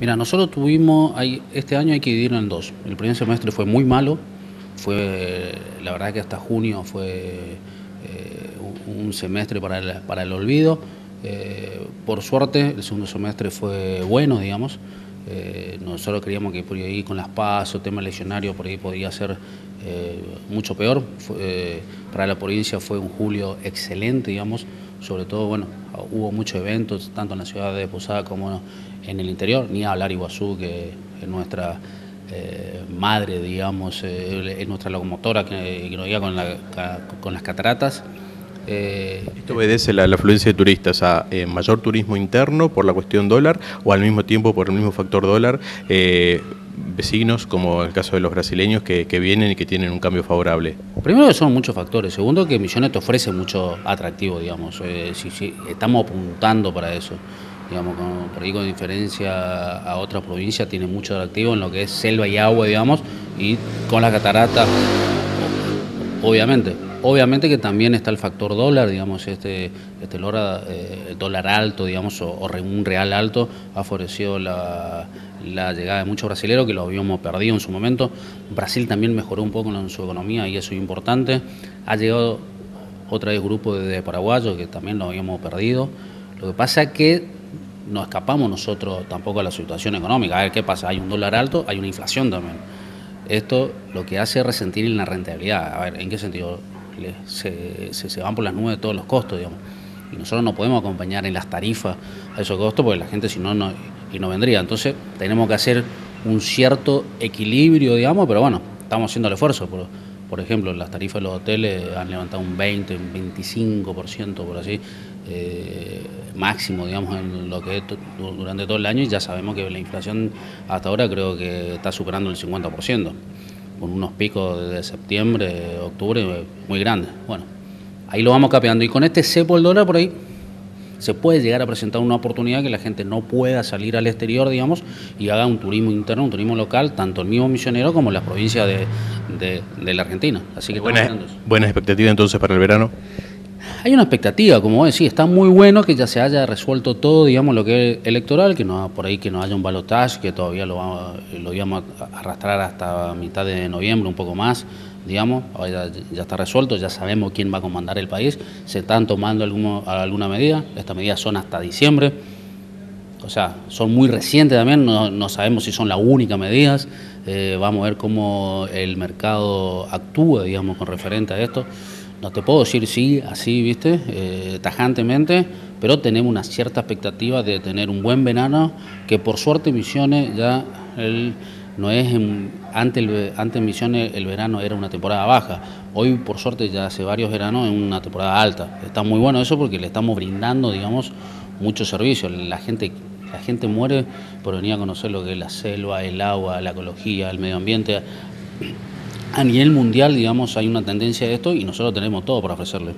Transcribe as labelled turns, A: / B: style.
A: Mira, nosotros tuvimos, este año hay que dividirlo en dos. El primer semestre fue muy malo, fue, la verdad que hasta junio fue eh, un semestre para el, olvido. Eh, por suerte, el segundo semestre fue bueno, digamos. Eh, nosotros creíamos que por ahí con las pasos, tema leccionario, por ahí podía ser mucho peor. para la provincia fue un julio excelente, digamos. Sobre todo, bueno, hubo muchos eventos, tanto en la ciudad de Posada como en el interior, ni hablar Iguazú, que es nuestra eh, madre, digamos, eh, es nuestra locomotora que, nos guía con, con, las cataratas.
B: Eh, ¿Esto obedece la, la, afluencia de turistas a mayor turismo interno por la cuestión dólar o al mismo tiempo por el mismo factor dólar? Vecinos, como el caso de los brasileños, que, vienen y que tienen un cambio favorable?
A: Primero que son muchos factores. Segundo que Misiones te ofrece mucho atractivo, digamos. si, estamos apuntando para eso digamos, por ahí con diferencia a otra provincia, tiene mucho atractivo en lo que es selva y agua, digamos, y con la catarata, obviamente. Obviamente que también está el factor dólar, digamos, este, este dólar, eh, dólar alto, digamos, o, un real alto, ha favorecido la, llegada de muchos brasileños que lo habíamos perdido en su momento. Brasil también mejoró un poco en su economía y eso es importante. Ha llegado otra vez grupo de paraguayos que también lo habíamos perdido. Lo que pasa es que no escapamos nosotros tampoco a la situación económica. A ver qué pasa, hay un dólar alto, hay una inflación también. Esto lo que hace es resentir en la rentabilidad. A ver, ¿en qué sentido? Se, van por las nubes todos los costos, digamos. Y nosotros no podemos acompañar en las tarifas a esos costos porque la gente si no, no, y no vendría. Entonces tenemos que hacer un cierto equilibrio, digamos, pero bueno, estamos haciendo el esfuerzo. Por, por ejemplo, las tarifas de los hoteles han levantado un 20, un 25%, por así, eh, máximo, digamos, en lo que es durante todo el año y ya sabemos que la inflación hasta ahora creo que está superando el 50%, con unos picos de septiembre, octubre muy grandes. Bueno, ahí lo vamos capeando y con este cepo el dólar por ahí se puede llegar a presentar una oportunidad que la gente no pueda salir al exterior, digamos, y haga un turismo interno, un turismo local, tanto el mismo misionero como las provincias de, la Argentina. Así que
B: buena, buena expectativa entonces para el verano.
A: Hay una expectativa, como vos decís, está muy bueno que ya se haya resuelto todo, digamos, lo que es electoral, que no por ahí que no haya un balotaje, que todavía lo, vamos, lo íbamos a arrastrar hasta mitad de noviembre, un poco más, digamos, ya, ya, está resuelto, ya sabemos quién va a comandar el país, se están tomando alguna medida, estas medidas son hasta diciembre, o sea, son muy recientes también, no, sabemos si son las únicas medidas, eh, vamos a ver cómo el mercado actúa, digamos, con referente a esto. No te puedo decir sí, así, viste, eh, tajantemente, pero tenemos una cierta expectativa de tener un buen verano, que por suerte Misiones ya no es, antes, el, antes Misiones el verano era una temporada baja, hoy por suerte ya hace varios veranos en una temporada alta. Está muy bueno eso porque le estamos brindando, digamos, muchos servicios. La gente, la gente muere por venir a conocer lo que es la selva, el agua, la ecología, el medio ambiente a nivel mundial, digamos, hay una tendencia de esto y nosotros tenemos todo para ofrecerle.